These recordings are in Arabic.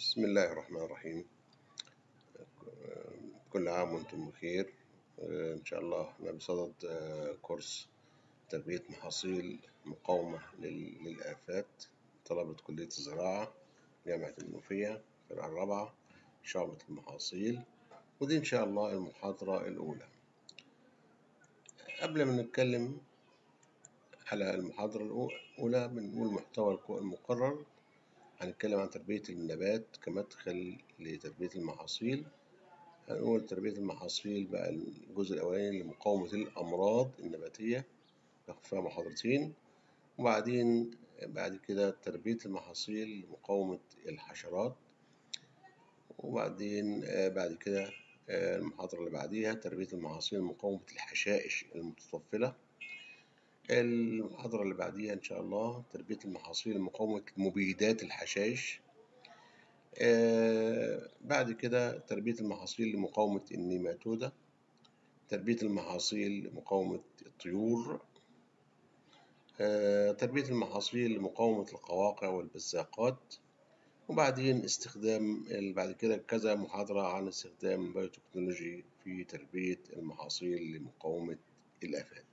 بسم الله الرحمن الرحيم. كل عام وأنتم بخير. إن شاء الله إحنا بصدد كورس تربية محاصيل مقاومة للآفات. طلبة كلية الزراعة جامعة المنوفية الفرقة الرابعة شعبة المحاصيل ودي إن شاء الله المحاضرة الأولى. قبل ما نتكلم على المحاضرة الأولى بنقول محتوى المقرر. هنتكلم عن تربية النبات كمدخل لتربية المحاصيل. هنقول تربية المحاصيل بقى الجزء الأولاني لمقاومة الأمراض النباتية ناخد فيها محاضرتين وبعدين بعد كده تربية المحاصيل لمقاومة الحشرات. وبعدين بعد كده المحاضرة اللي بعديها تربية المحاصيل لمقاومة الحشائش المتطفلة. المحاضرة اللي بعديها إن شاء الله تربية المحاصيل لمقاومة مبيدات الحشائش آه بعد كده تربية المحاصيل لمقاومة النيماتودا تربية المحاصيل لمقاومة الطيور. آه تربية المحاصيل لمقاومة القواقع والبزاقات. وبعدين استخدام بعد كده كذا محاضرة عن استخدام البيوتكنولوجي في تربية المحاصيل لمقاومة الآفات.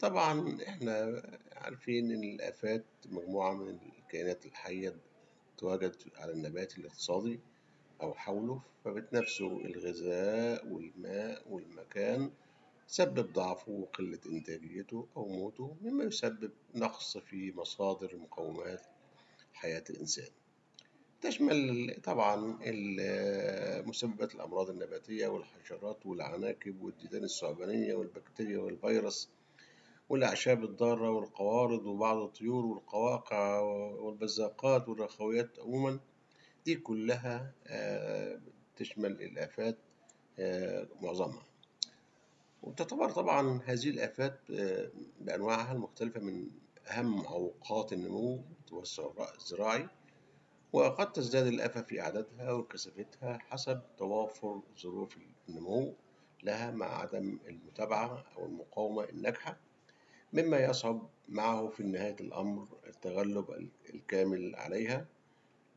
طبعا إحنا عارفين إن الآفات مجموعة من الكائنات الحية تواجد على النبات الاقتصادي أو حوله فبتنافسه الغذاء والماء والمكان تسبب ضعفه وقلة إنتاجيته أو موته مما يسبب نقص في مصادر مقومات حياة الإنسان. تشمل طبعا مسببات الأمراض النباتية والحشرات والعناكب والديدان الثعبانية والبكتيريا والفيروس والأعشاب الضارة والقوارض وبعض الطيور والقواقع والبزاقات والرخويات عموما دي كلها تشمل الآفات معظمها. وتعتبر طبعا هذه الآفات بأنواعها المختلفة من أهم معوقات النمو والتوسع الزراعي وقد تزداد الآفة في أعدادها وكثافتها حسب توافر ظروف النمو لها مع عدم المتابعة أو المقاومة الناجحة. مما يصعب معه في نهاية الأمر التغلب الكامل عليها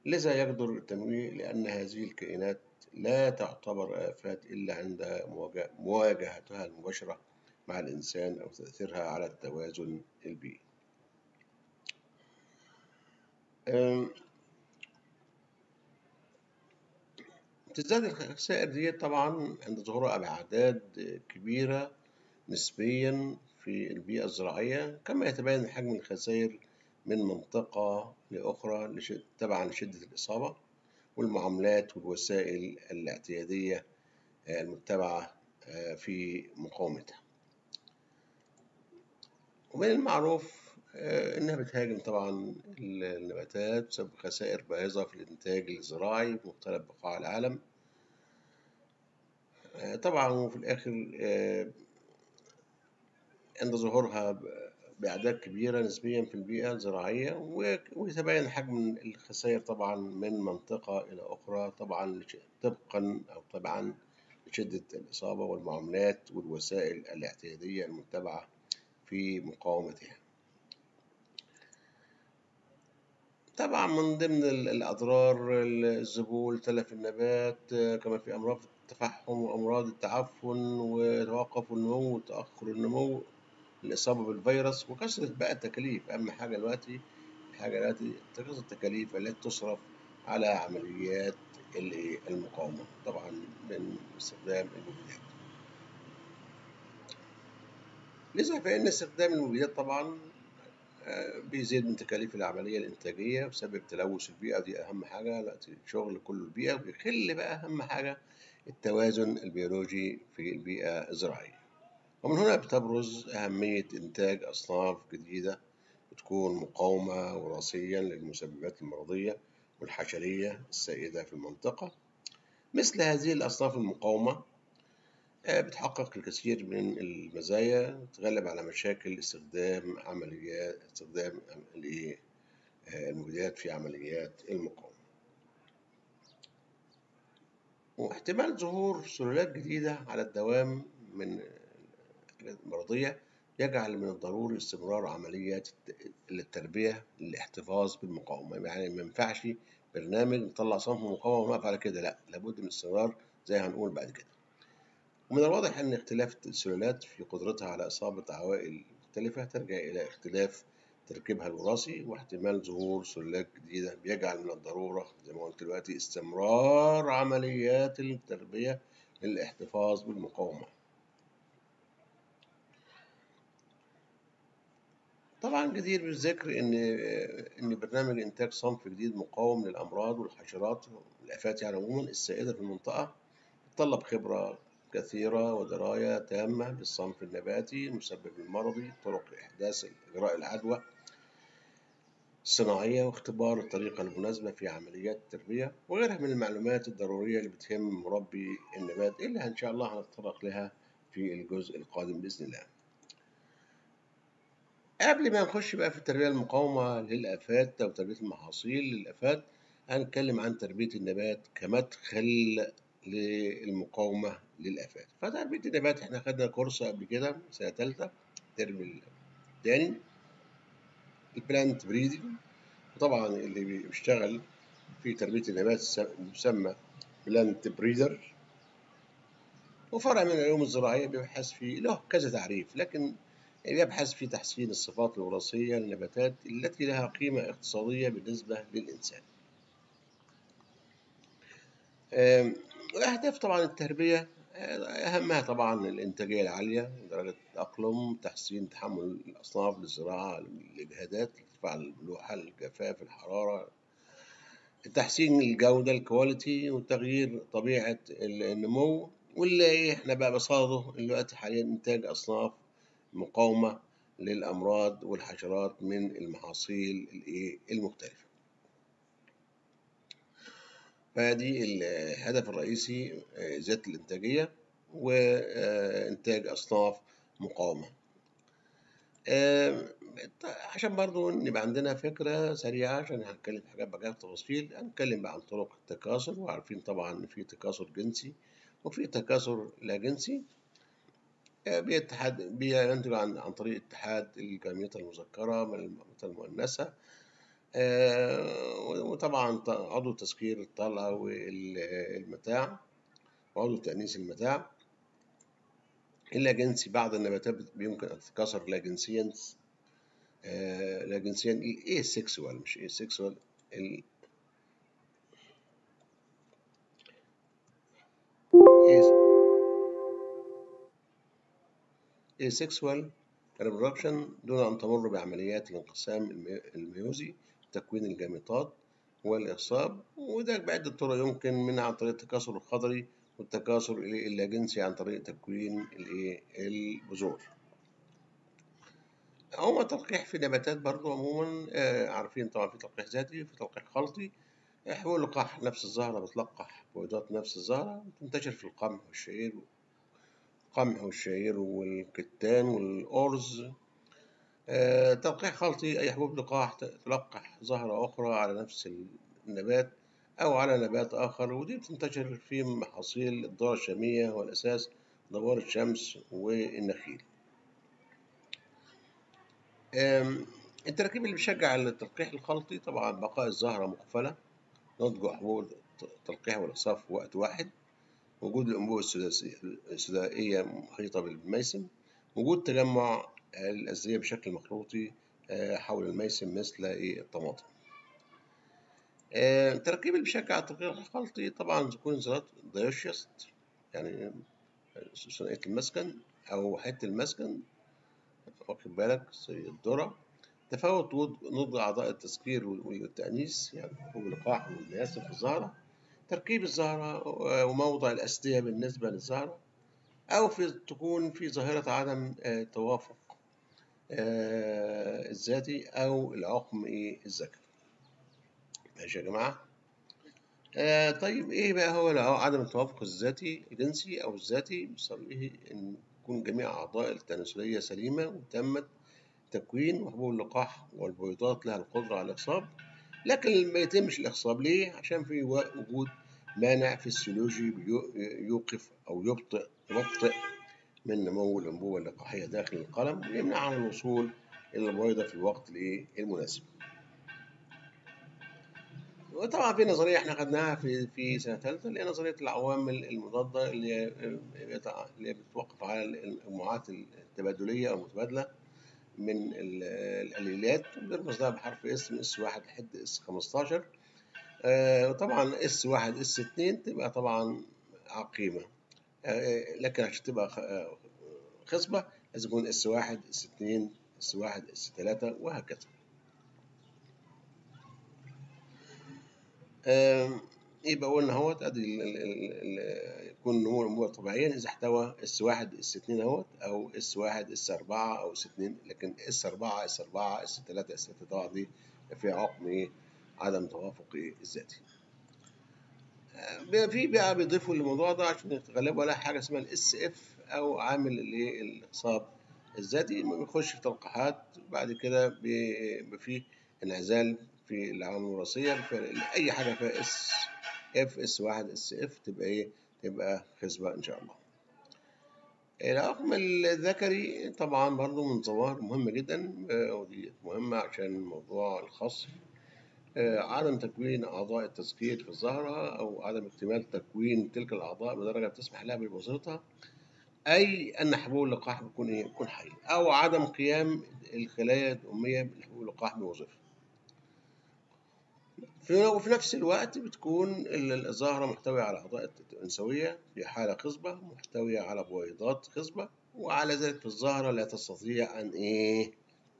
لذا يقدر التنويه لأن هذه الكائنات لا تعتبر آفات إلا عند مواجهتها المباشرة مع الإنسان أو تأثيرها على التوازن البيئي. تزداد الخسائر دي طبعا عند ظهورها بأعداد كبيرة نسبيا في البيئة الزراعية كما يتبين حجم الخسائر من منطقة لأخرى تبعا لشدة الإصابة والمعاملات والوسائل الاعتيادية المتبعة في مقاومتها. ومن المعروف إنها بتهاجم طبعا النباتات بسبب خسائر باهظة في الإنتاج الزراعي في مختلف بقاع العالم. طبعا وفي الآخر عند ظهورها بأعداد كبيرة نسبيا في البيئة الزراعية ويتبين حجم الخسائر طبعا من منطقة إلى أخرى طبعا طبقا أو طبعا لشدة الإصابة والمعاملات والوسائل الاعتيادية المتبعة في مقاومتها. طبعا من ضمن الأضرار الذبول تلف النبات كما في أمراض التفحم وأمراض التعفن وتوقف النمو وتأخر النمو الإصابة بالفيروس وكثرة بقى التكاليف. أهم حاجة دلوقتي الحاجة دلوقتي كثرة التكاليف التي تصرف على عمليات المقاومة طبعا من استخدام المبيدات. لذا فإن استخدام المبيدات طبعا بيزيد من تكاليف العملية الإنتاجية بسبب تلوث البيئة. دي أهم حاجة دلوقتي الشغل كله البيئة ويخل بقى أهم حاجة التوازن البيولوجي في البيئة الزراعية. ومن هنا بتبرز أهمية إنتاج أصناف جديدة بتكون مقاومة وراثيا للمسببات المرضية والحشرية السائدة في المنطقة. مثل هذه الأصناف المقاومة بتحقق الكثير من المزايا تغلب على مشاكل استخدام عمليات استخدام المبيدات في عمليات المقاومة. واحتمال ظهور سلالات جديدة على الدوام من المرضية يجعل من الضروري استمرار عمليات التربية للاحتفاظ بالمقاومة. يعني ما ينفعش برنامج نطلع صنف مقاومة ونقف على كده لا لابد من استمرار زي هنقول بعد كده. ومن الواضح أن اختلاف السلالات في قدرتها على إصابة عوائل مختلفة ترجع إلى اختلاف تركيبها الوراثي واحتمال ظهور سلالات جديدة. بيجعل من الضرورة زي ما قلت دلوقتي استمرار عمليات التربية للاحتفاظ بالمقاومة. طبعا جدير بالذكر إن إن برنامج إنتاج صنف جديد مقاوم للأمراض والحشرات والآفات يعني عموما السائدة في المنطقة يتطلب خبرة كثيرة ودراية تامة بالصنف النباتي المسبب المرضي طرق إحداث إجراء العدوى الصناعية واختبار الطريقة المناسبة في عمليات التربية وغيرها من المعلومات الضرورية اللي بتهم مربي النبات اللي إن شاء الله هنتطرق لها في الجزء القادم بإذن الله. قبل ما نخش بقى في التربية المقاومة للآفات أو تربية المحاصيل للآفات هنتكلم عن تربية النبات كمدخل للمقاومة للآفات. فتربية النبات إحنا خدنا كورس قبل كده سنة تالتة الترم التاني ال plant breeding وطبعا اللي بيشتغل في تربية النبات يسمى بلانت بريدر. وفرع من العلوم الزراعية بيبحث فيه له كذا تعريف. لكن يبحث في تحسين الصفات الوراثية للنباتات التي لها قيمة اقتصادية بالنسبة للإنسان. وأهداف طبعا التربية أهمها طبعا الإنتاجية العالية درجة التأقلم تحسين تحمل الأصناف للزراعة الإجهادات ارتفاع الملوحة الجفاف الحرارة تحسين الجودة الكواليتي وتغيير طبيعة النمو واللي إحنا بقى بصاده دلوقتي حاليا إنتاج أصناف مقاومة للأمراض والحشرات من المحاصيل المختلفة. فدي الهدف الرئيسي زيادة الإنتاجية وإنتاج أصناف مقاومة. عشان برضو نبقى عندنا فكرة سريعة عشان هنتكلم في حاجات بقى تفاصيل هنتكلم بقى عن طرق التكاثر وعارفين طبعا إن في تكاثر جنسي وفي تكاثر لا جنسي. بيتحد بينتج عن عن طريق اتحاد الجمعيات المذكرة من المؤنثة. وطبعا عضو تسكير الطلقة والمتاع وعضو تأنيس المتاع. إلا جنسي بعض النباتات يمكن أن تتكاثر لا جنسيا لا جنسيا ال asexual مش asexual ال asexual reproduction دون أن تمر بعمليات الانقسام الميوزي تكوين الجاميطات والإخصاب وده بعدة طرق يمكن منها عن طريق التكاثر الخضري والتكاثر اللاجنسي عن طريق تكوين البذور. هما تلقيح في النباتات برضو عموما عارفين طبعا في تلقيح ذاتي وفي تلقيح خلطي حبوب لقاح نفس الزهرة بتلقح بويضات نفس الزهرة تنتشر في القمح والشعير القمح والشعير والكتان والأرز. آه، تلقيح خلطي أي حبوب لقاح تلقح زهرة أخرى على نفس النبات أو على نبات آخر ودي بتنتشر في محاصيل الذرة الشامية والأساس دوار الشمس والنخيل. التركيب اللي بيشجع التلقيح الخلطي طبعا بقاء الزهرة مقفلة نضج حبوب التلقيح والإخصاف في وقت واحد. وجود الأنبوبة السدائية محيطة بالميسم وجود تجمع الأزرية بشكل مخروطي حول الميسم مثل الطماطم. التركيب اللي بيشجع التلقيح الخلطي طبعا تكون ذرات dioecious يعني ثنائية المسكن أو حتة المسكن واخد بالك؟ زي الذرة. تفاوت نضج أعضاء التذكير والتأنيس يعني حبوب اللقاح والمياسم في الزهرة. تركيب الزهرة وموضع الأسدية بالنسبة للزهرة أو في تكون في ظاهرة عدم توافق الذاتي أو العقم الذكري ماشي يا جماعة؟ آه طيب إيه بقى هو عدم التوافق الذاتي الجنسي أو الذاتي؟ بيصليه إن تكون جميع أعضاء التناسلية سليمة وتمت تكوين وحبوب اللقاح والبويضات لها القدرة على الإخصاب لكن ما يتمش الإخصاب ليه؟ عشان في وجود مانع فسيولوجي يوقف أو يبطئ يبطئ من نمو الأنبوبة اللقاحية داخل القلم ويمنع عن الوصول إلى البويضة في الوقت؟ المناسب. وطبعا في نظرية إحنا خدناها في في سنة ثالثة اللي هي نظرية العوامل المضادة اللي اللي بتوقف على المجموعات التبادلية أو المتبادلة من الأليلات بنرمز لها بحرف S من S واحد لحد S 15 آه وطبعا S واحد S اتنين تبقى طبعا عقيمة. آه لكن عشان تبقى خصبة لازم يكون S واحد S اتنين S واحد S تلاتة وهكذا. آه يبقى قلنا اهوت ادي يكون نمو الانبوبه طبيعيا إذا احتوى S واحد S اتنين أهوت أو S واحد S أربعة أو S اتنين لكن S أربعة S أربعة S تلاتة S تلاتة طبعا دي فيها عقم إيه؟ عدم توافق إيه؟ الذاتي. آه في بقى بيضيفوا للموضوع ده عشان يتغلبوا على حاجة اسمها ال SF أو عامل الايه الاخصاب الذاتي. بيخش في تلقيحات وبعد كده بيبقى فيه انعزال في العوامل الوراثية أي حاجة فيها إس اف اس واحد اس اف تبقى إيه؟ تبقى خصبة إن شاء الله. العقم الذكري طبعا برضو من ظواهر مهمة جدا ودي مهمة عشان موضوع الخصف عدم تكوين أعضاء التذكير في الزهرة أو عدم اكتمال تكوين تلك الأعضاء بدرجة تسمح لها بوظيفتها أي أن حبوب اللقاح بيكون إيه؟ بيكون حي أو عدم قيام الخلايا الأمية بحبوب اللقاح بوظيفة. وفي نفس الوقت بتكون الزهرة محتوية على أعضاء أنثوية في حالة خصبة محتوية على بويضات خصبة وعلى ذلك في الزهرة لا تستطيع أن إيه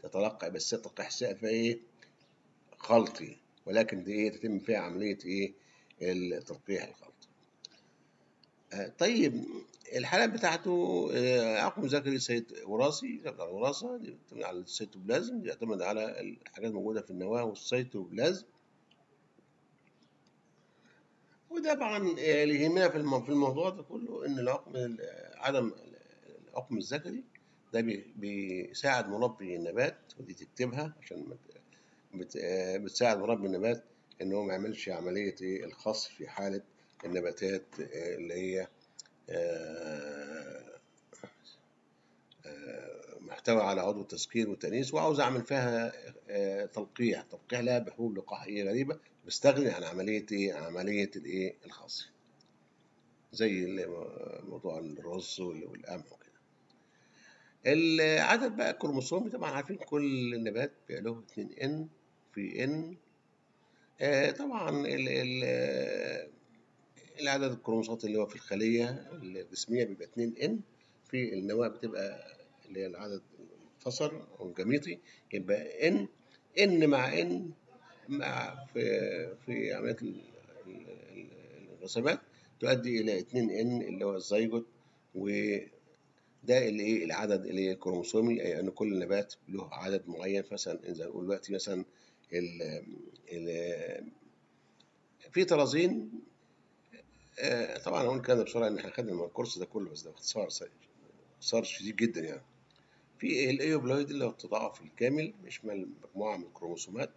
تتلقى بس سقف إيه خلطي ولكن دي إيه تتم فيها عملية إيه التلقيح الخلطي. آه طيب الحالات بتاعته آه عقم ذكري سيت وراثي على الوراثة يعتمد على السيتوبلازم يعتمد على الحاجات الموجودة في النواة والسيتوبلازم وده طبعا اللي يهمنا في الموضوع ده كله إن العقم عدم العقم الذكري ده بيساعد مربي النبات ودي تكتبها عشان بتساعد مربي النبات إن هو ما يعملش عملية الخصف في حالة النباتات اللي هي محتوى على عضو التسكير والتأنيث وعاوز أعمل فيها تلقيح. تلقيح لها بحبوب لقاحيه غريبة. بستغني عن عملية إيه؟ عملية الإيه؟ الخصف. زي موضوع الرز والقمح وكده. العدد بقى الكروموسومي طبعا عارفين كل نبات بيبقى له 2 إن في إن آه طبعا ال ال العدد الكروموسومات اللي هو في الخلية الجسمية بيبقى 2 إن في النواة بتبقى اللي هي العدد الفصل أو الجميطي يبقى إن إن مع إن مع في في عملية الرسمات تؤدي إلى 2 إن اللي هو الزيجوت وده اللي إيه العدد اللي الكروموسومي أي أن كل نبات له عدد معين. مثلا إذا نقول دلوقتي مثلا ال ال في طرازين آه طبعا هقول كده بسرعة إن إحنا خدنا الكورس ده كله بس ده باختصار باختصار شديد جدا يعني. في الايوبلويد اللي هو التضاعف الكامل بيشمل مجموعة من الكروموسومات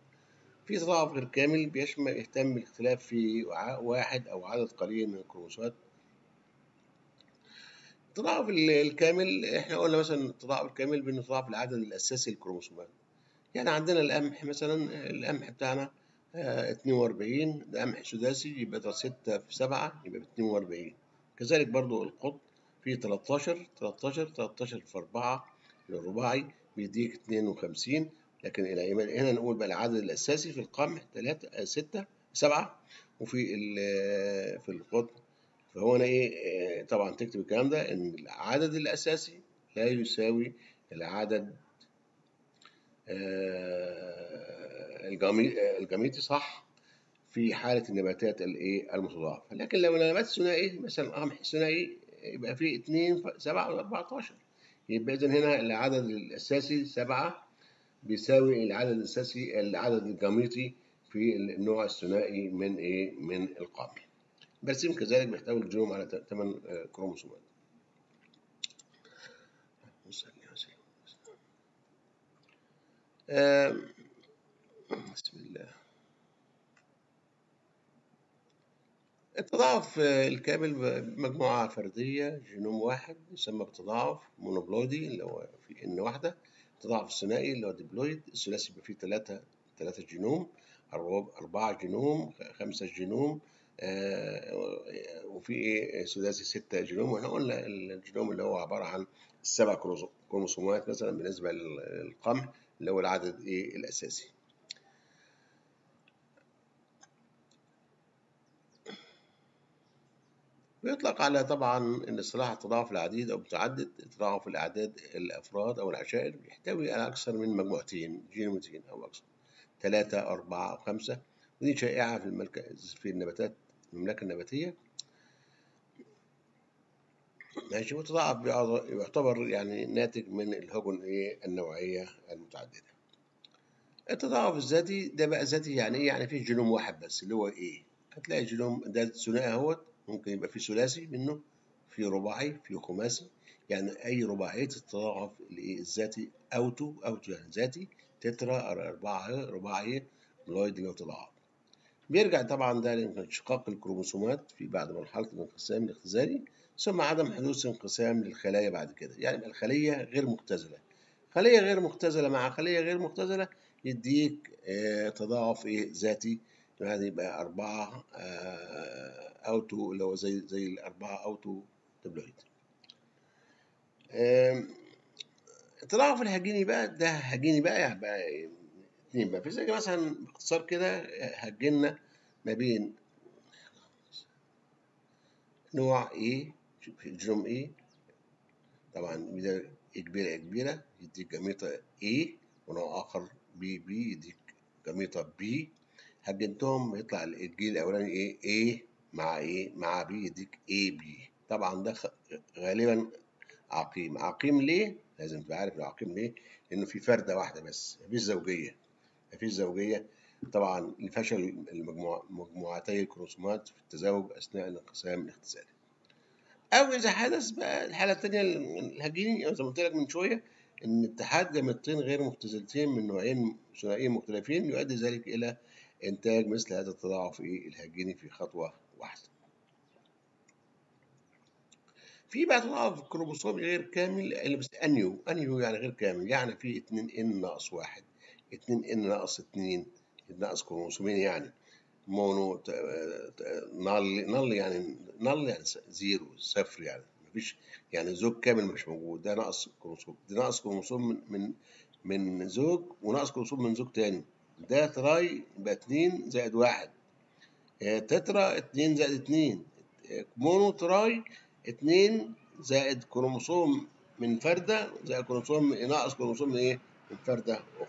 في تضاعف غير كامل بيشمل يهتم بالاختلاف في وعاء واحد أو عدد قليل من الكروموسومات التضاعف الكامل إحنا قلنا مثلا التضاعف الكامل بأنه تضاعف العدد الأساسي للكروموسومات. يعني عندنا القمح مثلا القمح بتاعنا آه 42 ده قمح سداسي يبقى ده 6 في 7 يبقى ب 42 كذلك برضو القطن فيه 13 13 13 في 4 للرباعي بيديك 52 لكن إلى هنا نقول بقى العدد الأساسي في القمح 3 6 7 وفي في القطن. فهو أنا إيه طبعا تكتب الكلام ده إن العدد الأساسي لا يساوي العدد الجميتي صح في حالة النباتات الإيه المتضاعفة. لكن لو النبات ثنائي مثلا قمح ثنائي يبقى فيه 2 7 و 14 يبقى اذا هنا العدد الأساسي 7 بيساوي العدد الأساسي العدد الجميطي في النوع الثنائي من إيه؟ من القمح. برسيم كذلك بيحتوي الجينوم على 8 كروموسومات. بسم الله. التضاعف الكامل بمجموعة فردية جينوم واحد يسمى بتضاعف monoploidy اللي هو في n واحدة التضاعف الثنائي اللي هو diploid الثلاثي يبقى فيه ثلاثة ثلاثة جينوم أربعة جينوم خمسة جينوم آه وفي إيه ثلاثي ستة جينوم وإحنا قلنا الجينوم اللي هو عبارة عن السبع كروموسومات مثلا بالنسبة للقمح اللي هو العدد إيه الأساسي. بيطلق على طبعا إن اصطلاح التضاعف العديد أو متعدد تضاعف الأعداد الأفراد أو العشائر يحتوي على أكثر من مجموعتين جينومتين أو أكثر ثلاثة أربعة أو خمسة. ودي شائعة في الملكة في النباتات المملكة النباتية. ماشي. وتضاعف يعتبر يعني ناتج من الهجن إيه النوعية المتعددة. التضاعف الذاتي ده بقى ذاتي يعني إيه؟ يعني فيه جينوم واحد بس اللي هو إيه؟ هتلاقي جينوم ده ثنائي أهوت ممكن يبقى في ثلاثي منه في رباعي في خماسي. يعني أي رباعيه التضاعف الذاتي auto auto يعني ذاتي tetra أربعة رباعي ploid اللي هو تضاعف. بيرجع طبعا ده لانشقاق الكروموسومات في بعد مرحلة الانقسام الاختزالي ثم عدم حدوث انقسام للخلايا بعد كده. يعني الخلية غير مختزلة. خلية غير مختزلة مع خلية غير مختزلة يديك آه تضاعف إيه؟ ذاتي. يعني يبقى أربعة آه أوتو اللي هو زي زي الأربعة أوتو تبلويد التضاعف الهجيني بقى ده هجيني بقى يعني بقى اتنين بقى. مثلا باختصار كده هجينا ما بين نوع إيه جينوم إيه طبعا ده كبيرة كبيرة يديك جميطة A ونوع آخر BB يديك جميطة B. هجنتهم يطلع الجيل الأولاني إيه A مع إيه؟ مع B يديك AB طبعا ده غالبا عقيم. عقيم ليه؟ لازم تبقى عارف العقيم ليه؟ لأنه في فردة واحدة بس مفيش زوجية. مفيش زوجية. طبعا لفشل مجموعتي الكروموسومات في التزاوج أثناء الانقسام الاختزالي أو إذا حدث بقى الحالة الثانية الهجيني زي ما قلت لك من شوية إن اتحاد جامدتين غير مختزلتين من نوعين ثنائيين مختلفين يؤدي ذلك إلى إنتاج مثل هذا التضاعف الهجيني في خطوة واحدة. في بقى تضاعف كروموسومي غير كامل اللي بس أنيو أنيو يعني غير كامل يعني في 2 إن ناقص واحد 2 n ناقص 2 ناقص كروموسومين يعني mono null null يعني null يعني zero صفر يعني مفيش يعني زوج كامل مش موجود ده ناقص كروموسوم ده ناقص كروموسوم من من من زوج وناقص كروموسوم من زوج تاني ده tri يبقى 2 زائد واحد tetra 2 زائد 2 mono tri 2 زائد كروموسوم من فردة زائد كروموسوم ناقص كروموسوم من إيه؟ من فردة أخرى.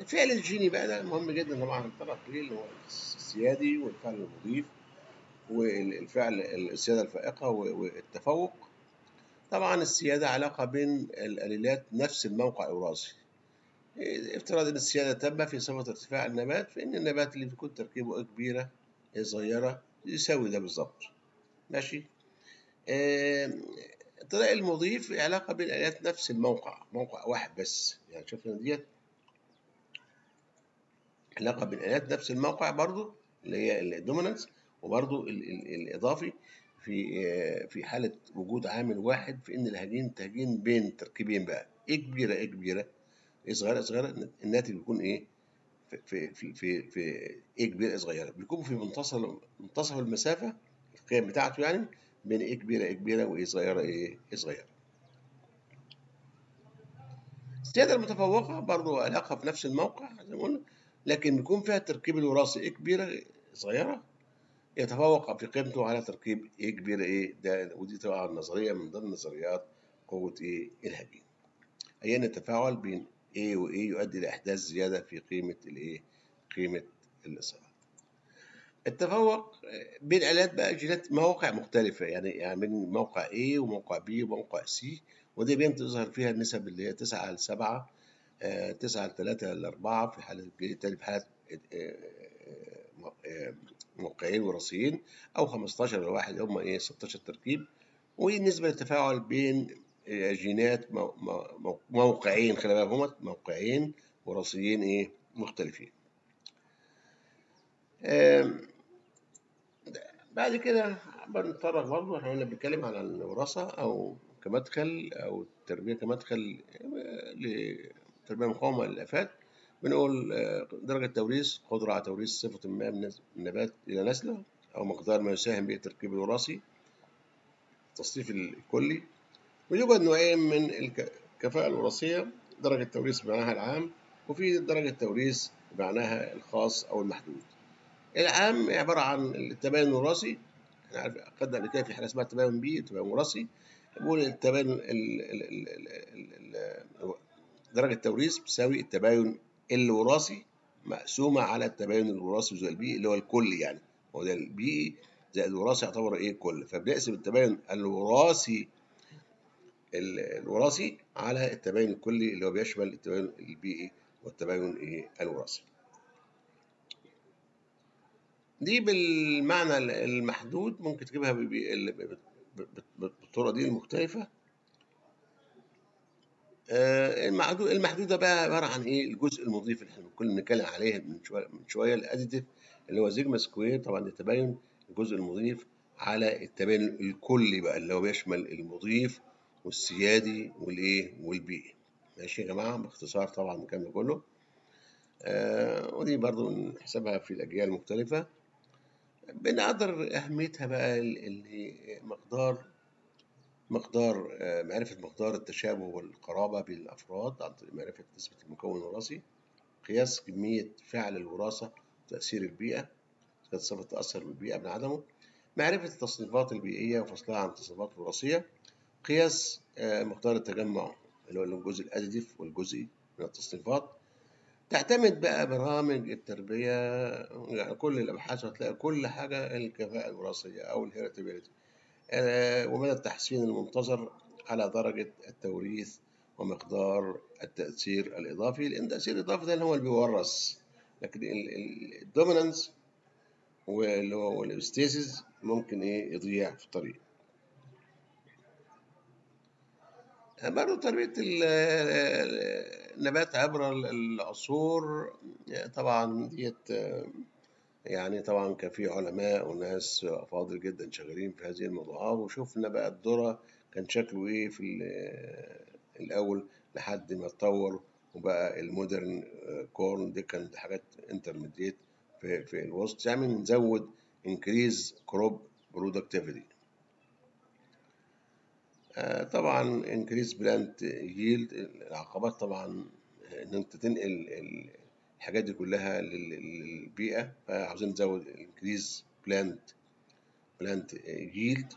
الفعل الجيني بقى ده مهم جدا طبعا الطرف اللي هو السيادي والفعل المضيف والفعل السيادة الفائقة والتفوق. طبعا السيادة علاقة بين الأليلات نفس الموقع الوراثي. افتراض ان السياده تامه في صفه ارتفاع النبات فإن النبات اللي بيكون تركيبه كبيرة صغيرة يساوي ده بالظبط. ماشي؟ آه الطريق المضيف علاقة بين الالات نفس الموقع موقع واحد بس. يعني شفنا ديت؟ علاقة بين الالات نفس الموقع برضو اللي هي الدومينانس وبرضو ال ال الإضافي في آه في حالة وجود عامل واحد في ان الهجين تهجين بين تركيبين بقى. إيه كبيرة إيه كبيرة؟ إيه صغيرة صغيرة الناتج بيكون إيه؟ في في في في إيه كبيرة صغيرة. بيكون في منتصف منتصف المسافة القيم بتاعته يعني بين إيه كبيرة إيه كبيرة وايه صغيرة إيه إيه صغيرة. السيادة المتفوقة برضه علاقة في نفس الموقع زي ما قلنا لكن بيكون فيها التركيب الوراثي إيه كبيرة صغيرة. يتفوق في قيمته على تركيب إيه كبيرة إيه ده ودي طبعا نظريه من ضمن نظريات قوة إيه الهجين اي ان التفاعل بين A و A يؤدي لإحداث زيادة في قيمة الإيه؟ قيمة الإصابة. التفوق بين آلات بقى جينات مواقع مختلفة يعني يعني بين موقع A وموقع B وموقع C ودي بتظهر فيها النسب اللي هي 9 ل 7 9 ل 3 ل 4 في حالة في حالة موقعين وراثيين أو 15 لواحد هم إيه 16 تركيب والنسبة للتفاعل بين جينات موقعين خلي بالك هما موقعين وراثيين إيه مختلفين. بعد كده بنتطرق برضه إحنا قلنا بنتكلم على الوراثة أو كمدخل أو التربية كمدخل لتربية مقاومة للآفات. بنقول آه، درجة توريث قدرة على توريث صفة ما من النبات إلى نسلة أو مقدار ما يساهم به التركيب الوراثي التصنيف الكلي. ويوجد نوعين من الكفاءة الوراثية درجة توريث بمعناها العام وفي درجة توريث بمعناها الخاص أو المحدود. العام عبارة عن التباين الوراثي إحنا خدنا قبل كده في حاجة اسمها التباين بي التباين الوراثي بيقول التباين ال- ال- ال- ال- ال- درجة التوريث بتساوي التباين الوراثي مقسومة على التباين الوراثي زائد البيئي اللي هو الكل يعني. هو ده البيئي زائد الوراثي يعتبر إيه؟ كل. فبنقسم التباين الوراثي ال- الوراثي على التباين الكلي اللي هو بيشمل التباين البيئي والتباين إيه الوراثي. دي بالمعنى المحدود ممكن تجيبها بالطرق دي المختلفة. آه، المحدود المحدودة بقى عبارة عن إيه الجزء المضيف اللي إحنا كنا بنتكلم عليه من شوية من شوية الاديتيف اللي هو سيجما سكوير طبعا التباين الجزء المضيف على التباين الكلي بقى اللي هو بيشمل المضيف والسيادي والايه والبيئي. ماشي يا جماعة؟ باختصار طبعا الكلام ده كله. آه ودي برضو نحسبها في الأجيال المختلفة. بنقدر أهميتها بقى اللي مقدار مقدار آه، معرفة مقدار التشابه والقرابة بين الأفراد عن طريق معرفة نسبة المكون الوراثي قياس كمية فعل الوراثة وتأثير البيئة كانت صفة تأثر بالبيئة من عدمه معرفة التصنيفات البيئية وفصلها عن التصنيفات الوراثية قياس آه، مقدار التجمع اللي هو الجزء ال additive والجزئي من التصنيفات. تعتمد بقى برامج التربية يعني كل الأبحاث هتلاقي كل حاجة الكفاءة الوراثية أو ال heritability ومدى التحسين المنتظر على درجة التوريث ومقدار التأثير الإضافي. لأن التأثير الإضافي ده اللي هو اللي بيورث. لكن ال dominance واللي هو ال epistasis ممكن إيه يضيع في الطريق. برضه تربية ال- النبات عبر العصور طبعا ديت يعني طبعا كان في علماء وناس أفاضل جدا شغالين في هذه الموضوعات وشفنا بقى الذرة كان شكله إيه في ال- الأول لحد ما اتطور وبقى ال modern corn دي كانت حاجات intermediate في, في الوسط يعني نزود crop productivity. آه، طبعا increase plant yield العقبات طبعا إن أنت تنقل ال- الحاجات دي كلها لل- للبيئة فعاوزين نزود increase plant plant yield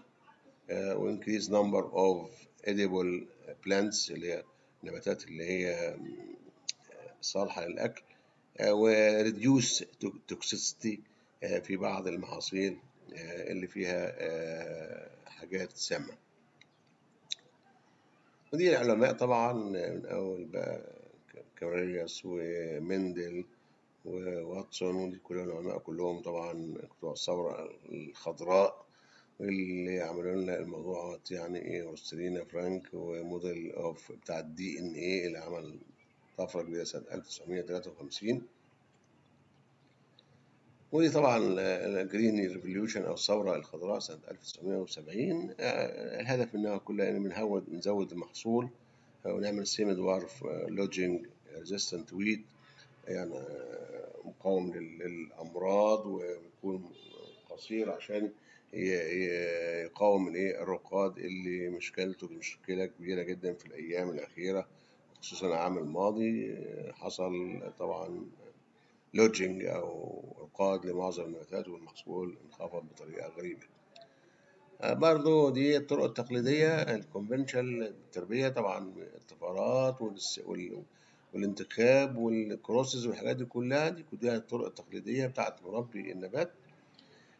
آه، و increase number of edible plants اللي هي النباتات اللي هي آه، و reduce toxicity آه، في بعض المحاصيل آه، اللي فيها آه، حاجات سامة. ودي العلماء طبعا من أول بقى كاريريوس ومندل وواتسون ودي كلهم العلماء كلهم طبعا بتوع الثورة الخضراء واللي عملوا لنا الموضوع يعني إيه روزاليند فرانكلين و model of بتاع ال DNA اللي عمل طفرة كبيرة سنة 1953 ودي طبعا ال green revolution أو الثورة الخضراء سنة 1970 آه، الهدف منها كلها ان بنهود نزود المحصول آه، ونعمل semi dwarf lodging resistant wheat يعني آه، مقاوم لل- للأمراض ويكون قصير عشان يقاوم الايه الرقاد اللي مشكلته مشكلة كبيرة جدا في الأيام الأخيرة خصوصا العام الماضي حصل طبعا lodging أو رقاد لمعظم النباتات والمحصول انخفض بطريقة غريبة. آه، برضو دي الطرق التقليدية ال conventional التربية طبعا الطفرات والانتخاب وال crosses والحاجات دي كلها دي كلها الطرق التقليدية بتاعت مربي النبات.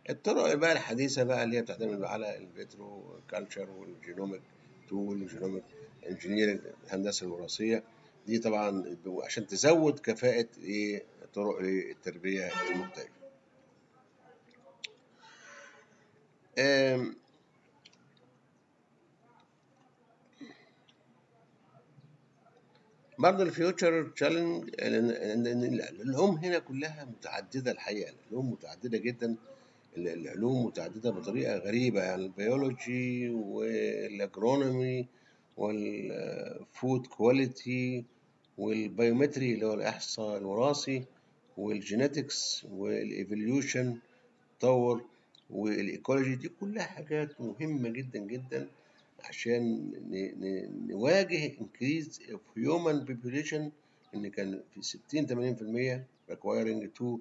الطرق بقى الحديثة بقى اللي هي بتعتمد على ال vitro culture وال genomic tool وال genomic engineering الهندسة الوراثية. دي طبعا عشان تزود كفاءة إيه؟ طرق التربية المختلفة. برضه ال future challenge العلوم هنا كلها متعددة الحقيقة. العلوم متعددة جدا. العلوم متعددة بطريقة غريبة. يعني البيولوجي وال agronomy وال food quality وال biometry اللي هو الإحصاء الوراثي. وال genetics وال evolution تطور وال ecology دي كلها حاجات مهمة جدا جدا عشان نواجه increase of human population إن كان في 60 80% requiring to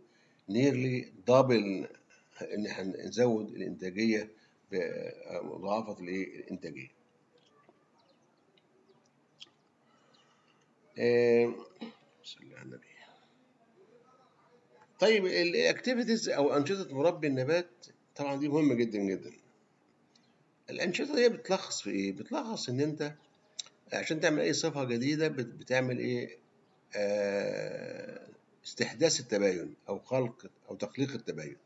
nearly double إن إحنا نزود الإنتاجية بمضاعفة الإنتاجية. صلى على النبي. طيب الاكتيفيتيز أو أنشطة مربي النبات طبعا دي مهمة جدا جدا. الأنشطة دي بتلخص في إيه؟ بتلخص إن أنت عشان تعمل أي صفة جديدة بتعمل إيه؟ آه استحداث التباين أو خلق أو تخليق التباين.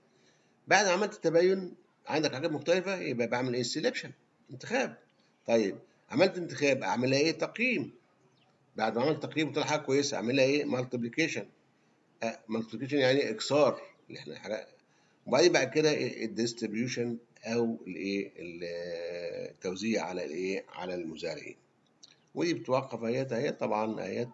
بعد ما عملت التباين عندك حاجات مختلفة يبقى بعمل إيه؟ selection انتخاب. طيب عملت انتخاب أعملها إيه؟ تقييم. بعد ما عملت تقييم وطلع حاجة كويسة أعملها إيه؟ multiplication multiplication يعني إكثار اللي إحنا حاجة وبعدين بعد كده ال distribution أو الإيه التوزيع على الإيه على المزارعين. ودي بتوقف آليات آليات طبعا آليات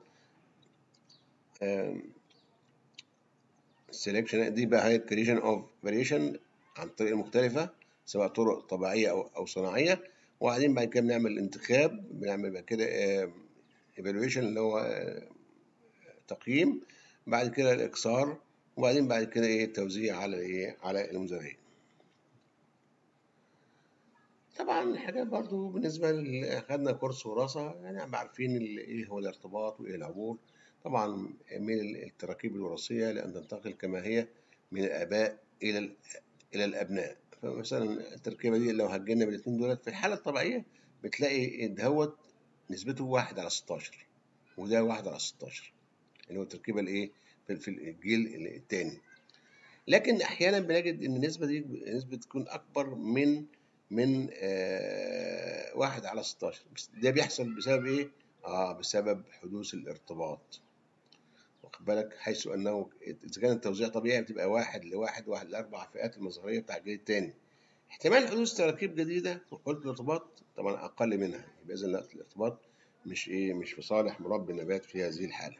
ال selection دي بقى هي creation of variation عن طريق مختلفة سواء طرق طبيعية أو أو صناعية. وبعدين بعد كده بنعمل انتخاب بنعمل بعد كده evaluation اللي هو تقييم. بعد كده الإكثار وبعدين بعد كده إيه التوزيع على إيه على المزارعين. طبعا حاجات برضو بالنسبة خدنا كورس وراثة يعني عارفين إيه هو الارتباط وإيه العبور. طبعا من التراكيب الوراثية لأن تنتقل كما هي من الآباء إلى إلى الأبناء. فمثلا التركيبة دي لو هجينا بالاثنين دولت في الحالة الطبيعية بتلاقي دهوت نسبته واحد على 16 وده واحد على 16 اللي هو التركيبة الإيه؟ في الجيل الثاني لكن أحيانا بنجد إن النسبة دي نسبة تكون أكبر من من آه واحد على 16 بس ده بيحصل بسبب إيه؟ آه بسبب حدوث الارتباط. واخد بالك؟ حيث أنه إذا كان التوزيع طبيعي بتبقى واحد لواحد واحد لأربع فئات المظهريه بتاع الجيل الثاني احتمال حدوث تراكيب جديدة في الارتباط طبعا أقل منها. يبقى اذا الارتباط مش إيه؟ مش في صالح مربي النبات في هذه الحالة.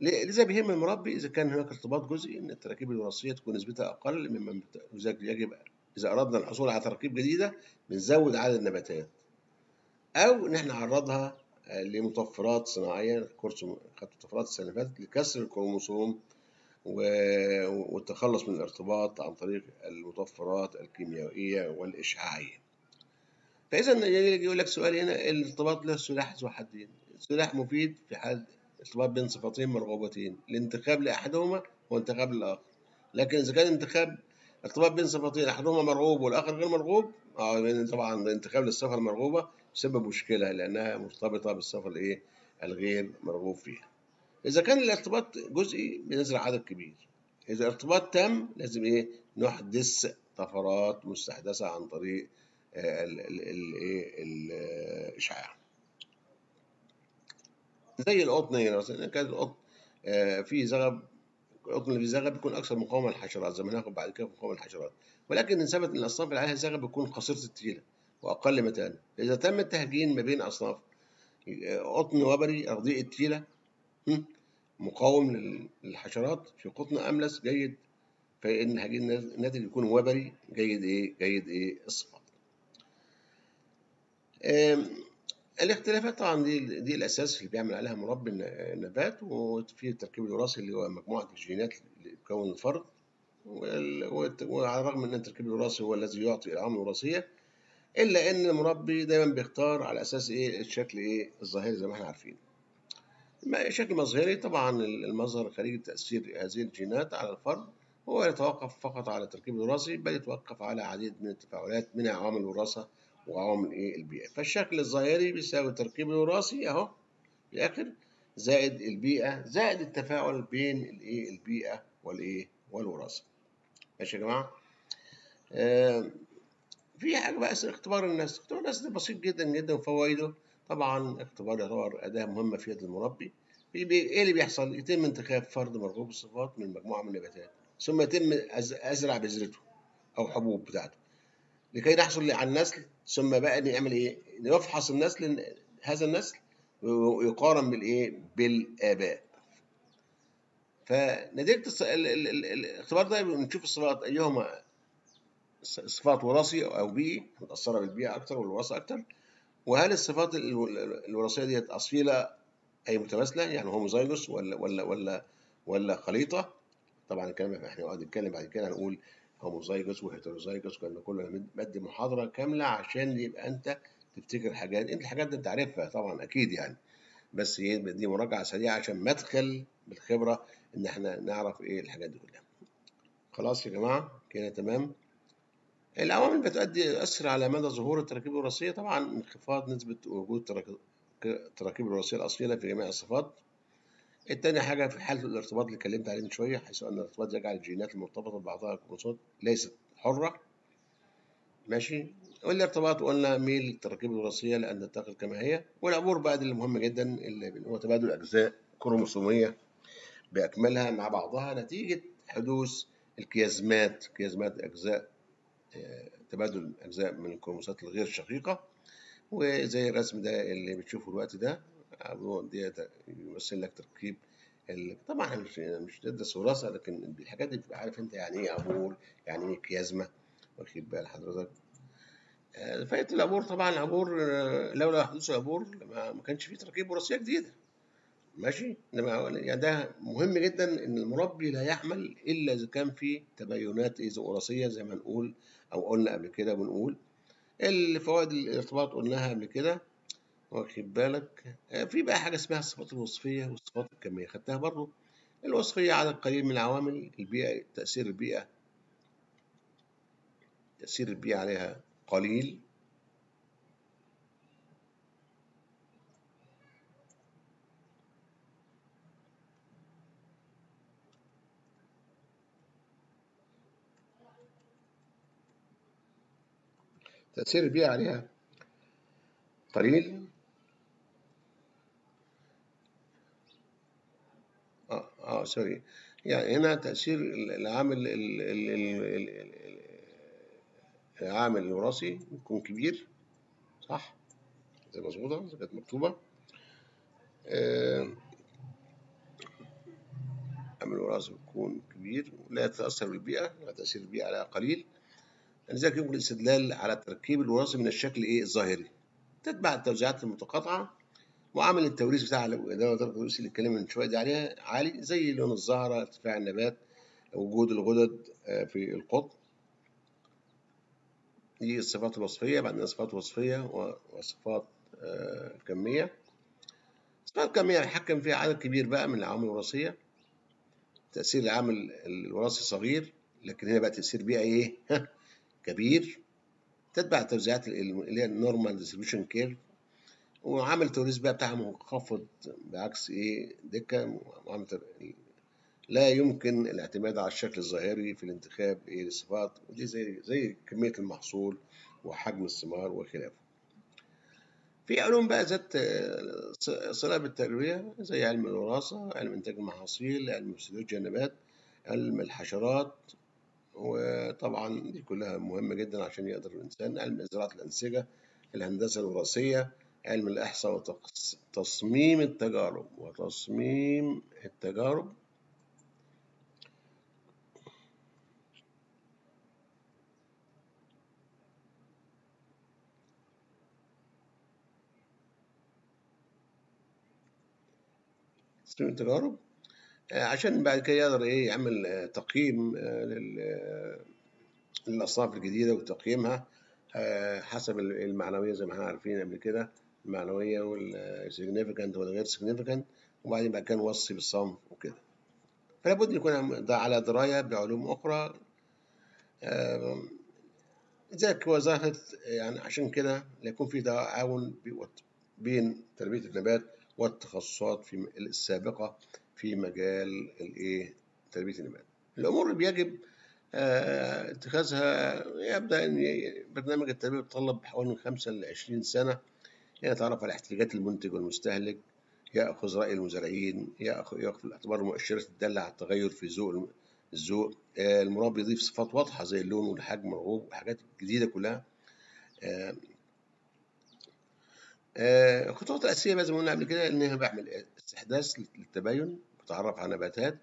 لذا بيهم المربي إذا كان هناك ارتباط جزئي إن التراكيب الوراثية تكون نسبتها أقل مما يجب إذا أردنا الحصول على تراكيب جديدة بنزود عدد النباتات. أو ان إحنا نعرضها لمطفرات صناعية كورس خدت مطفرات السنة اللي فاتت لكسر الكروموسوم والتخلص من الارتباط عن طريق المطفرات الكيميائية والإشعاعية. فإذا يقول لك سؤال هنا الارتباط له سلاح ذو حدين، سلاح مفيد في حال ارتباط بين صفتين مرغوبتين، الانتخاب لأحدهما وانتخاب للآخر. لكن إذا كان انتخاب ارتباط بين صفتين أحدهما مرغوب والآخر غير مرغوب، آه طبعا الانتخاب للصفة المرغوبة سبب مشكلة لأنها مرتبطة بالصفة الإيه الغير مرغوب فيها. إذا كان الارتباط جزئي بنزرع عدد كبير. إذا ارتباط تام لازم إيه نحدث طفرات مستحدثة عن طريق الإشعاع. زي القطن هنا مثلا كان القطن فيه زغب القطن اللي فيه زغب بيكون أكثر مقاومة للحشرات زي ما هناخد بعد كده مقاومة للحشرات. ولكن ثبت إن الأصناف اللي عليها زغب بتكون قصيرة التيله وأقل متانه إذا تم التهجين ما بين أصناف قطن وبري رديء التيله مقاوم للحشرات في قطن أملس جيد. فإن الهجين الناتج يكون وبري جيد إيه؟ جيد إيه؟ الصفات الاختلافات طبعا دي دي الأساس اللي بيعمل عليها مربي النبات وفي التركيب الوراثي اللي هو مجموعة الجينات اللي بتكون الفرد وعلى الرغم إن التركيب الوراثي هو الذي يعطي العوامل الوراثية إلا إن المربي دايما بيختار على أساس إيه؟ الشكل إيه؟ الظاهري زي ما إحنا عارفين الشكل المظهري طبعا المظهر خارجي تأثير هذه الجينات على الفرد هو يتوقف فقط على التركيب الوراثي بل يتوقف على عديد من التفاعلات منها عوامل الوراثة وعوامل إيه؟ البيئة. فالشكل الظاهري بيساوي التركيب الوراثي أهو في الآخر زائد البيئة زائد التفاعل بين الإيه؟ البيئة والإيه؟ والوراثة. ماشي يا جماعة؟ آه في حاجة بقى اختبار الناس اختبار الناس ده بسيط جدا جدا وفوائده. طبعا اختبار يعتبر أداة مهمة في يد المربي. إيه اللي بيحصل؟ يتم انتخاب فرد مرغوب الصفات من مجموعة من النباتات ثم يتم أزرع بذرته أو حبوب بتاعته. لكي نحصل على النسل ثم بقى نعمل إيه؟ نفحص النسل هذا النسل ويقارن بالإيه؟ بالآباء فنتيجة الاختبار ده بنشوف الصفات أيهما صفات وراثي أو بيئي متأثرة بالبيئة أكتر والوراثة أكتر وهل الصفات الوراثية ديت أصيلة أي متماثلة يعني هوموزايجوس ولا ولا ولا ولا خليطة طبعا الكلام إحنا نقعد نتكلم بعد كده هنقول هوموزايجوس وهيتروزايجوس ده كله بدي محاضرة كاملة عشان يبقى أنت تفتكر حاجات. أنت الحاجات دي أنت عارفها طبعا أكيد يعني. بس هي دي مراجعة سريعة عشان مدخل بالخبرة إن إحنا نعرف إيه الحاجات دي كلها. خلاص يا جماعة كده تمام. العوامل بتؤدي أثر على مدى ظهور التراكيب الوراثية. طبعا انخفاض نسبة وجود التراكيب الوراثية الأصلية في جميع الصفات. التاني حاجة في حالة الارتباط اللي اتكلمت عليه من شوية حيث أن الارتباط يجعل الجينات المرتبطة ببعضها الكروموسومات ليست حرة. ماشي؟ والارتباط قلنا ميل التراكيب الوراثية لأن تنتقل كما هي والعبور بقى دي اللي مهم جدا اللي هو تبادل أجزاء كروموسومية بأكملها مع بعضها نتيجة حدوث الكيازمات كيازمات أجزاء تبادل أجزاء من الكروموسومات الغير شقيقة. وزي الرسم ده اللي بتشوفه الوقت ده دي يمثل لك تركيب طبعا مش مش وراثة لكن الحاجات دي بتبقى عارف أنت يعني إيه عبور يعني إيه كيازمة؟ واخد بال حضرتك؟ فائده العبور طبعا العبور لولا حدوث العبور ما كانش فيه تركيب وراثية جديدة. ماشي؟ يعني ده مهم جدا إن المربي لا يعمل إلا إذا كان في تباينات وراثية زي ما نقول أو قلنا قبل كده بنقول. الفوائد الارتباط قلناها قبل كده. واخد بالك؟ في بقى حاجة اسمها الصفات الوصفية والصفات الكمية. خدتها برضو. الوصفية عدد قليل من العوامل البيئة تأثير البيئة. تأثير البيئة عليها قليل. تأثير البيئة عليها قليل. آه سوري. يعني هنا تأثير العامل ال ال ال العامل الوراثي يكون كبير صح؟ زي مظبوطة زي كانت مكتوبة. آه العامل الوراثي يكون كبير ولا يتأثر بالبيئة تأثير البيئة عليها قليل. لذلك يمكن الاستدلال على التركيب الوراثي من الشكل إيه؟ الظاهري. تتبع التوزيعات المتقاطعة معامل التوريث بتاع درجة التوريث اللي اتكلمنا من شوية دي عليها عالي زي لون الزهرة ارتفاع النبات وجود الغدد في القطن. دي الصفات الوصفية بعدين صفات وصفية وصفات كمية. الصفات الكمية يتحكم فيها عدد كبير بقى من العوامل الوراثية. تأثير العامل الوراثي صغير لكن هنا بقى تأثير بيئة إيه؟ كبير. تتبع التوزيعات اللي هي ال normal distribution curve وعامل التوريث بقى بتاعها منخفض بعكس إيه دكه معامله لا يمكن الاعتماد على الشكل الظاهري في الانتخاب إيه للصفات ودي زي زي كمية المحصول وحجم الثمار وخلافه. في علوم بقى ذات صله بالتربيه زي علم الوراثة، علم إنتاج المحاصيل، علم فسيولوجيا النبات، علم الحشرات. وطبعا دي كلها مهمة جدا عشان يقدر الإنسان علم زراعة الأنسجة الهندسة الوراثية. علم الإحصاء وتصميم التجارب وتصميم التجارب. تصميم التجارب. عشان بعد كده يقدر إيه يعمل تقييم للأصناف الجديدة وتقييمها حسب المعنوية زي ما إحنا عارفين قبل كده. المعنوية وال significant والغير significant وبعدين بقى كان وصي بالصنف وكده. فلا بد يكون على دراية بعلوم أخرى. لذلك وظاهر يعني عشان كده يكون في تعاون بين تربية النبات والتخصصات في السابقة في مجال الإيه؟ تربية النبات. الأمور اللي يجب اتخاذها يبدأ إن برنامج التربية بيتطلب حوالي من 5 ل 20 سنة. يتعرف على احتياجات المنتج والمستهلك يأخذ رأي المزارعين ياخذ يأخذ في الاعتبار المؤشرات الدالة على التغير في ذوق الذوق. آه، المربي بيضيف صفات واضحة زي اللون والحجم والعروق وحاجات جديدة كلها. آه، آه، الخطوات الأساسية زي ما قلنا قبل كده إن أنا بعمل استحداث للتباين بتعرف على نباتات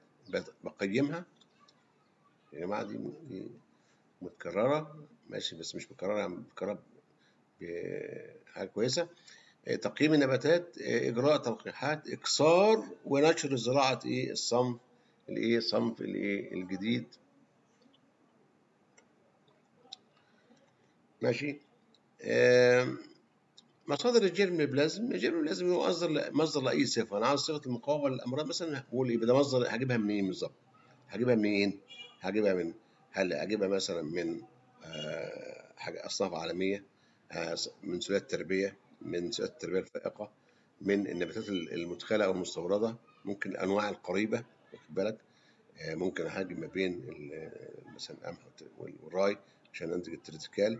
بقيمها. يا جماعة دي متكررة ماشي بس مش متكررة متكررة بحاجة كويسة. آه، تقييم النباتات آه، إجراء تلقيحات إكسار ونشر زراعة إيه؟ الصنف الإيه؟ الصنف الإيه؟ الجديد. ماشي. مصادر الجيرم بلازم. الجيرم بلازم هو مصدر مصدر لأي صفة. أنا عاوز صفه المقاومة للأمراض مثلا هقول يبقى ده مصدر هجيبها منين بالظبط؟ هجيبها منين؟ هجيبها من هل هجيبها مثلا من آه، حاجة أصناف عالمية؟ من سلالات التربية من سلالات التربية الفائقة من النباتات المدخلة أو المستوردة. ممكن الانواع القريبة واخد بالك؟ آه، ممكن اهاجم ما بين ال- مثلا القمح وال rye عشان أنتج التريتيكال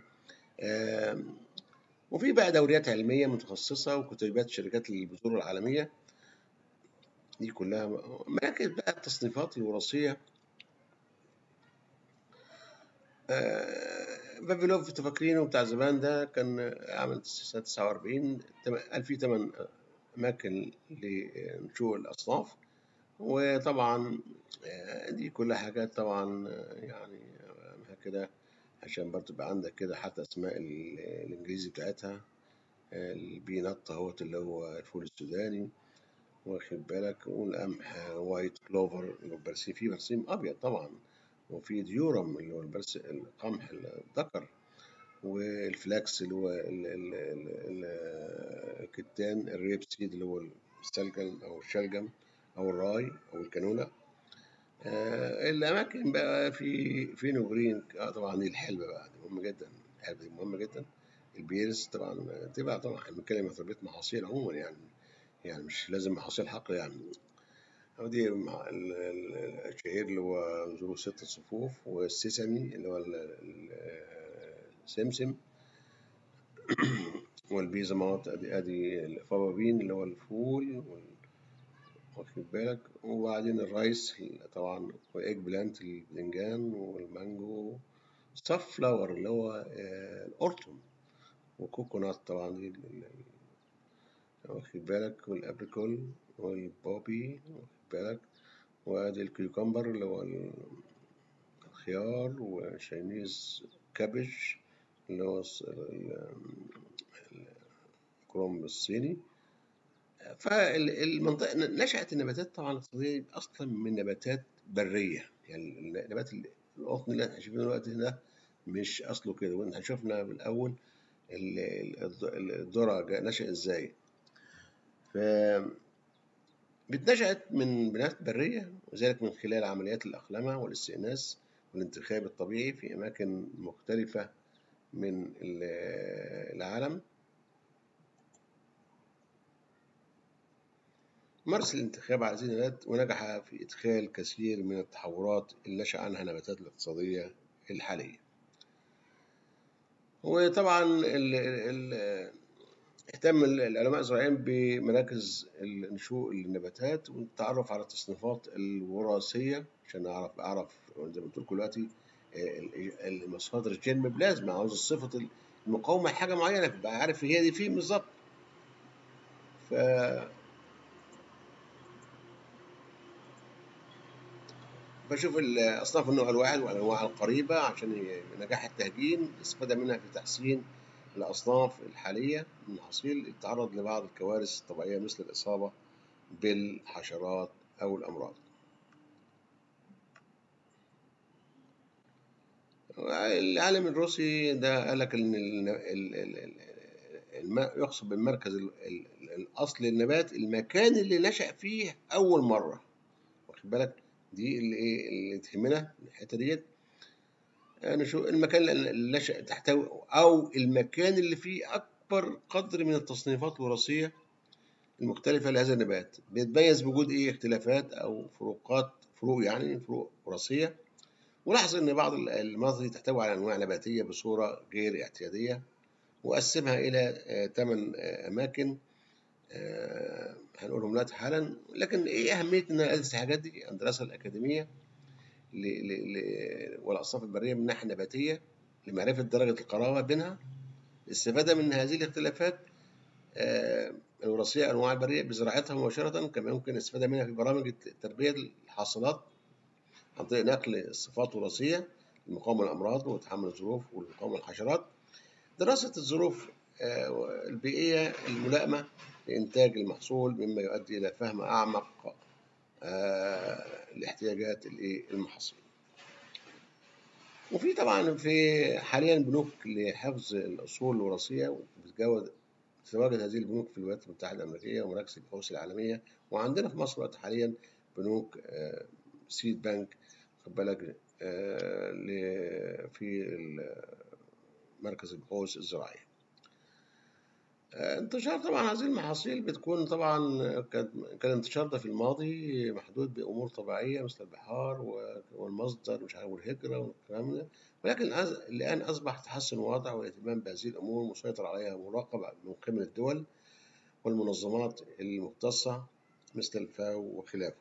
وفي بقى دوريات علمية متخصصة وكتيبات شركات البذور العالمية. دي كلها مراكز بقى التصنيفات الوراثية آه، فافيلوف أنتوا فاكرينه بتاع زمان ده كان عمل سنة 49 تم- قال في ثمان أماكن لنشوء الأصناف. وطبعا آه، دي كلها حاجات طبعا آه، يعني آه، كده عشان برضه تبقى عندك كده حتى أسماء ال- الإنجليزي بتاعتها. ال peanut أهوت اللي هو الفول السوداني واخد بالك؟ والقمح white clover برسيم فيه برسيم أبيض طبعا. وفي durum اللي هو البرس القمح الدكر وال flax اللي هو ال ال ال ال الكتان ال rapeseed اللي هو السلجم أو الشلجم أو الراي أو الكانولا. آه، الأماكن بقى في fenugreek آه طبعا دي الحلبة بقى دي مهمة جدا. الحلبة دي مهمة جدا. ال pears طبعا تبقى طبعا. بنتكلم عن تربية محاصيل عموما يعني يعني مش لازم محاصيل حقل يعني. ودي مع ال- ال- الشعير اللي هو ذو ست صفوف وال sesame اللي هو ال- ال- السمسم والبيزمات ادي ادي الفوابين اللي هو الفول واخد بالك؟ وبعدين الرايس طبعا وايج بلانت الباذنجان والمانجو صف فلاور اللي هو آه، القرطم وكوكونات طبعا دي واخد بالك؟ والأبريكول والبوبي بالك. وادي الكيوكمبر اللي هو الخيار وشاينيز كابج اللي هو الكروم الصيني. فالمنطقة نشأت النباتات طبعا الاقتصادية أصلا من نباتات برية. يعني النبات ال- القطن اللي إحنا شايفينه دلوقتي ده مش أصله كده. وإحنا شفنا بالأول ال- ال- الذ- الذرة نشأ إزاي. ف بتنشأت من بنات برية وذلك من خلال عمليات الأقلمة والاستئناس والانتخاب الطبيعي في أماكن مختلفة من ال- العالم. مارس الانتخاب على هذه ونجح في إدخال كثير من التحورات اللي نشأ عنها النباتات الاقتصادية الحالية. وطبعا اهتم العلماء الزراعيين بمراكز النشوء النباتات والتعرف على التصنيفات الوراثية عشان أعرف أعرف زي ما قلت لكم دلوقتي ال- المصادر الجيرم بلازما عاوز صفة المقاومة لحاجة معينة بقى عارف هي دي فين بالظبط. ف بشوف ال- أصناف النوع الواحد والأنواع القريبة عشان نجاح التهجين الاستفادة منها في تحسين الأصناف الحالية من المحاصيل التعرض لبعض الكوارث الطبيعية مثل الإصابة بالحشرات أو الأمراض. العالم الروسي ده قال لك إن ال- ال- ال- ال- الم- يقصد بالمركز ال- ال- الأصل للنبات المكان اللي نشأ فيه أول مرة. واخد بالك؟ دي اللي إيه اللي تهمنا الحتة ديت. يعني شو المكان اللي نشأ تحتوي أو المكان اللي فيه أكبر قدر من التصنيفات الوراثية المختلفة لهذا النبات. بيتميز بوجود إيه؟ اختلافات أو فروقات فروق يعني فروق وراثية. ولاحظ إن بعض المناطق دي تحتوي على أنواع نباتية بصورة غير اعتيادية وقسمها إلى ثمان أماكن. آه، هنقولهم دلوقتي حالا. لكن إيه أهمية إن أدرس الحاجات دي؟ الدراسة الأكاديمية والأصناف البرية من الناحية النباتية لمعرفة درجة القرابة بينها الاستفادة من هذه الاختلافات آه، الوراثية أنواع البرية بزراعتها مباشرة كما يمكن الاستفادة منها في برامج تربية الحاصلات عن طريق نقل الصفات الوراثية لمقاومة الأمراض وتحمل الظروف والمقاومة الحشرات. دراسة الظروف آه، البيئية الملائمة لإنتاج المحصول مما يؤدي إلى فهم أعمق آه، لاحتياجات المحصول وفي طبعا في حاليا بنوك لحفظ الأصول الوراثية بتتجاوز تتواجد هذه البنوك في الولايات المتحدة الأمريكية ومراكز البحوث العالمية. وعندنا في مصر حاليا بنوك آه، سيد بنك خد بالك في مركز البحوث الزراعية. انتشار طبعا هذه المحاصيل بتكون طبعا كان انتشار ده في الماضي محدود بأمور طبيعية مثل البحار والمصدر مش عارف والهجرة والكلام ده. ولكن الآن أصبح تحسن واضح والاهتمام بهذه الأمور مسيطر عليها مراقبة من قبل الدول والمنظمات المختصة مثل الفاو وخلافه.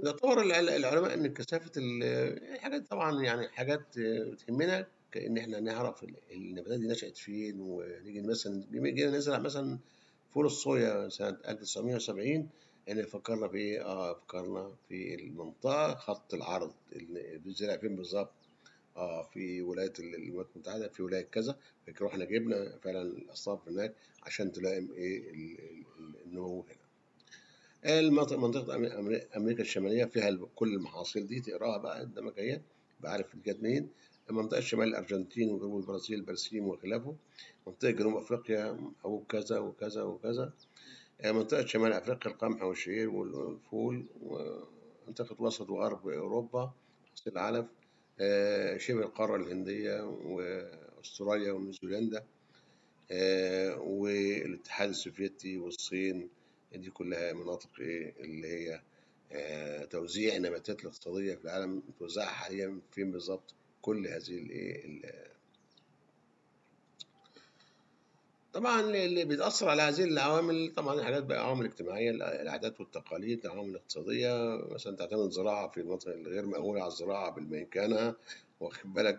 يعتبر العلماء إن كثافة الحاجات طبعا يعني حاجات بتهمنا. كأن إحنا نعرف النباتات دي نشأت فين ونيجي مثلا جينا نزرع مثلا فول الصويا سنة 1970 يعني فكرنا في إيه؟ آه فكرنا في المنطقة خط العرض اللي بيزرع فين بالظبط آه في ولاية الولايات المتحدة في ولاية كذا فكرة إحنا جبنا فعلا الأصناف هناك عشان تلائم إيه النمو هنا. المنطقة أمريكا الشمالية فيها كل المحاصيل دي تقراها بقى قدامك أهي بعرف جت منين منطقة شمال الأرجنتين وجنوب البرازيل برسيم وخلافه. منطقة جنوب أفريقيا أو كذا وكذا وكذا. آه، منطقة شمال أفريقيا القمح والشعير والفول ومنطقة وسط وغرب أوروبا العلف. آه، شبه القارة الهندية وأستراليا ونيوزيلندا. آه، والاتحاد السوفيتي والصين. دي كلها مناطق إيه اللي هي توزيع النباتات الاقتصادية في العالم متوزعة حاليا فين بالظبط؟ كل هذه الايه طبعا اللي بيتأثر على هذه العوامل طبعا الحاجات بقى عوامل اجتماعية العادات والتقاليد العوامل الاقتصادية. مثلا تعتمد الزراعة في المناطق الغير مأهولة على الزراعة بالميكنة واخد بالك؟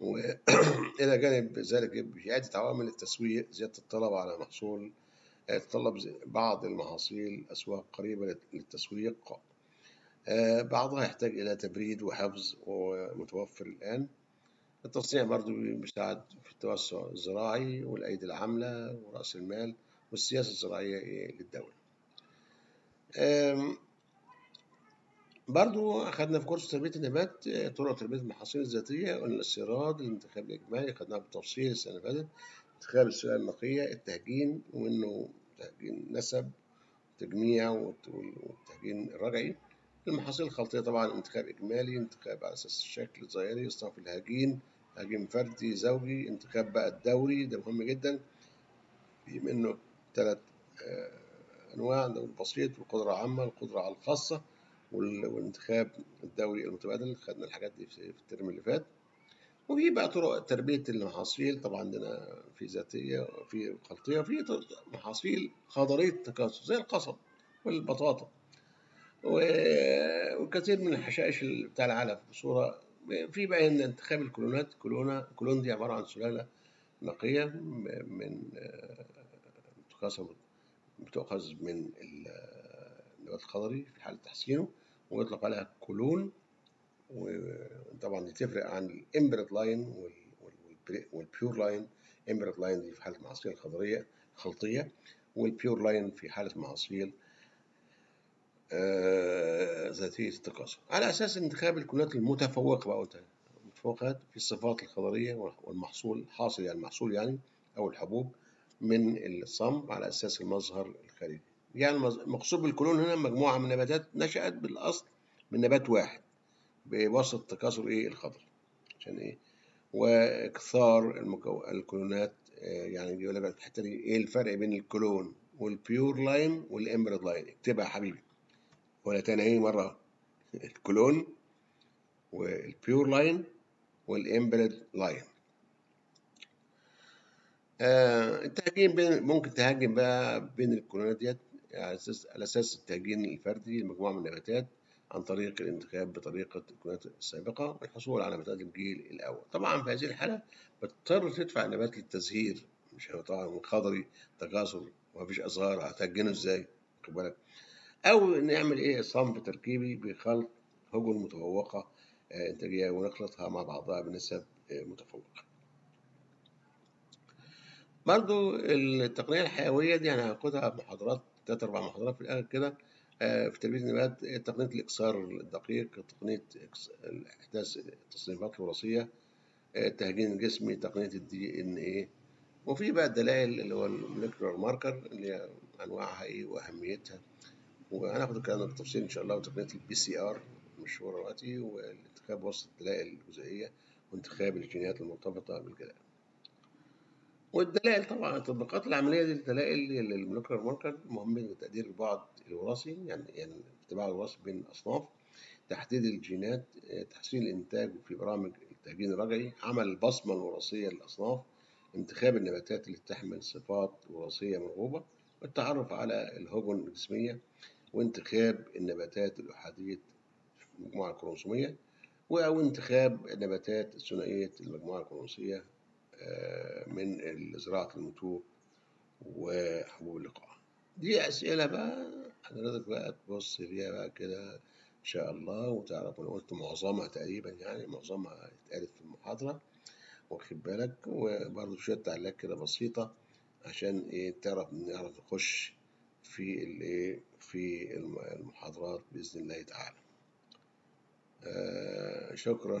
وإلى جانب ذلك بإعادة عوامل التسويق زيادة الطلب على محصول يتطلب بعض المحاصيل أسواق قريبة للتسويق. آه، بعضها يحتاج إلى تبريد وحفظ ومتوفر الآن. التصنيع برضو بيساعد في التوسع الزراعي والأيدي العاملة ورأس المال والسياسة الزراعية للدولة. برضو أخذنا في كورس تربية النبات آه، طرق تربية المحاصيل الذاتية قلنا الاستيراد الانتخاب الإجمالي. أخذناها بالتفصيل السنة اللي فاتت. انتخاب السلالة النقية التهجين وإنه تهجين نسب تجميع والتهجين الرجعي. المحاصيل الخلطية طبعا انتخاب إجمالي انتخاب على أساس الشكل الظاهري صنف الهجين هجين فردي زوجي انتخاب بقى الدوري ده مهم جدا. في منه ثلاث أنواع البسيط والقدرة العامة والقدرة على الخاصة والانتخاب الدوري المتبادل. خدنا الحاجات دي في الترم اللي فات. وفي بقى طرق تربية المحاصيل. طبعا عندنا في ذاتية في خلطية وفي محاصيل خضرية التكاثر زي القصب والبطاطا. وكثير من الحشائش بتاع العلف بصورة في بقى إن انتخاب الكلونات كلونا كلون دي عبارة عن سلالة نقية من بتؤخذ من النبات الخضري في حالة تحسينه ويطلق عليها clone وطبعا دي تفرق عن ال inbred line وال pure line. inbred line دي في حالة المحاصيل الخضرية خلطية وال pure line في حالة محاصيل ذاتية التكاثر على أساس انتخاب الكلونات المتفوقة بقى المتفوقات في الصفات الخضرية والمحصول حاصل يعني المحصول يعني أو الحبوب من الصمب على أساس المظهر الخارجي. يعني المقصود بال clone هنا مجموعة من النباتات نشأت بالأصل من نبات واحد بواسطة تكاثر إيه؟ الخضر. عشان إيه؟ وإكثار المكو... الكلونات آه، يعني بيقول لك الحتة دي إيه الفرق بين ال clone وال pure line وال inbred line اكتبها يا حبيبي. ولا تاني مرة. ال clone وال pure line وال inbred line آه التهجين بين ممكن تهجن بقى بين الكلونات ديت على أساس على أساس التهجين الفردي لمجموعة من النباتات عن طريق الانتخاب بطريقة الكلونات السابقة والحصول على نباتات الجيل الأول. طبعا في هذه الحالة بتضطر تدفع نبات للتزهير مش طبعا خضري تكاثر ومفيش أزهار هتهجنه إزاي؟ خد بالك؟ أو نعمل إيه صنف تركيبي بخلط هجن متفوقة إنتاجية ونخلطها مع بعضها بنسب متفوقة. برضو التقنية الحيوية دي أنا هاخدها محاضرات تلات أربع محاضرات في الآخر كده في تربية النبات تقنية الإكسار الدقيق تقنية إحداث التصنيفات الوراثية التهجين الجسمي تقنية ال DNA وفي بقى الدلائل اللي هو ال molecular marker اللي هي أنواعها إيه وأهميتها. وهناخد الكلام بالتفصيل إن شاء الله وتقنية ال PCR مشهورة دلوقتي والانتخاب وسط الدلائل الجزيئية وانتخاب الجينات المرتبطة بالجدال والدلائل طبعا التطبيقات العملية دي الدلائل لل molecular marker مهمة لتقدير البعد الوراثي يعني يعني التباعد الوراثي بين الأصناف تحديد الجينات تحسين الإنتاج في برامج التهجين الرجعي عمل البصمة الوراثية للأصناف انتخاب النباتات اللي تحمل صفات وراثية مرغوبة والتعرف على الهجن الجسمية وانتخاب النباتات الأحادية المجموعة الكروموسومية أو انتخاب النباتات الثنائية المجموعة الكروموسية من زراعة الموتور وحبوب اللقاح. دي أسئلة بقى حضرتك بقى تبص فيها بقى كده إن شاء الله وتعرف. أنا قلت معظمها تقريبا يعني معظمها اتقالت في المحاضرة واخد بالك؟ وبرضه شوية تعليقات كده بسيطة عشان إيه تعرف نعرف نخش في الإيه في المحاضرات بإذن الله تعالى. آه شكرا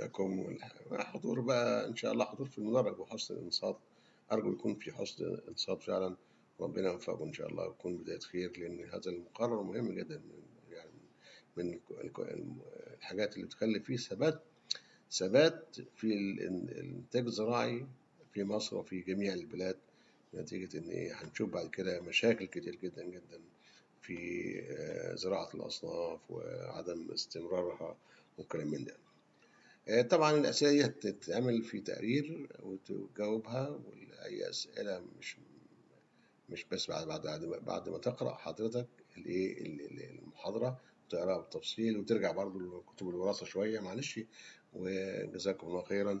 لكم. حضور بقى إن شاء الله حضور في المدرج وحسن الإنصات أرجو يكون في حسن إنصات فعلا. ربنا يوفقكم إن شاء الله ويكون بداية خير لأن هذا المقرر مهم جدا يعني من الحاجات اللي بتخلي فيه ثبات ثبات في الإنتاج الزراعي في مصر وفي جميع البلاد. نتيجة إن إيه هنشوف بعد كده مشاكل كتير جدا جدا في زراعة الأصناف وعدم استمرارها والكلام من ده. طبعا الأسئلة دي هتتعمل في تقرير وتجاوبها وأي أسئلة مش مش بس بعد بعد بعد ما تقرأ حضرتك الإيه المحاضرة وتقراها بالتفصيل وترجع برضو لكتب الوراثة شوية معلش وجزاكم الله خيرا